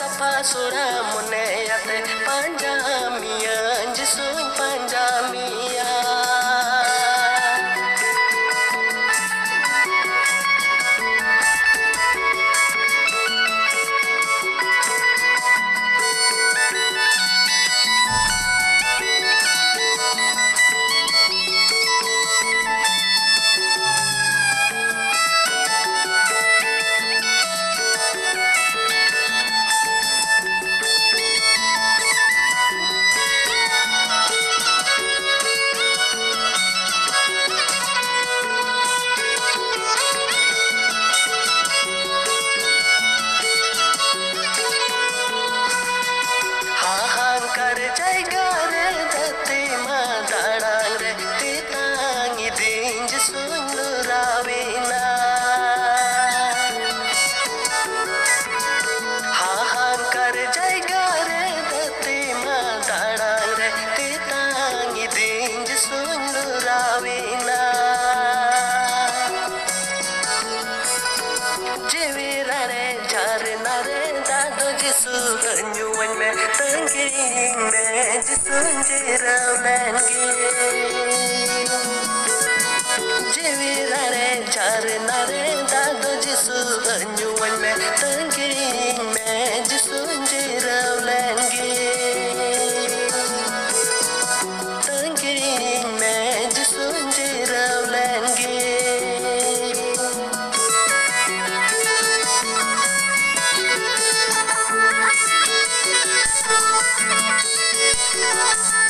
सफ़ा सुरा मुनेयात पंजामिया jiwirare jarinare dado jisu ganyu wanme tangirinde jisu njira mengi jiwirare jarinare dado jisu ganyu wanme tangirinde よし!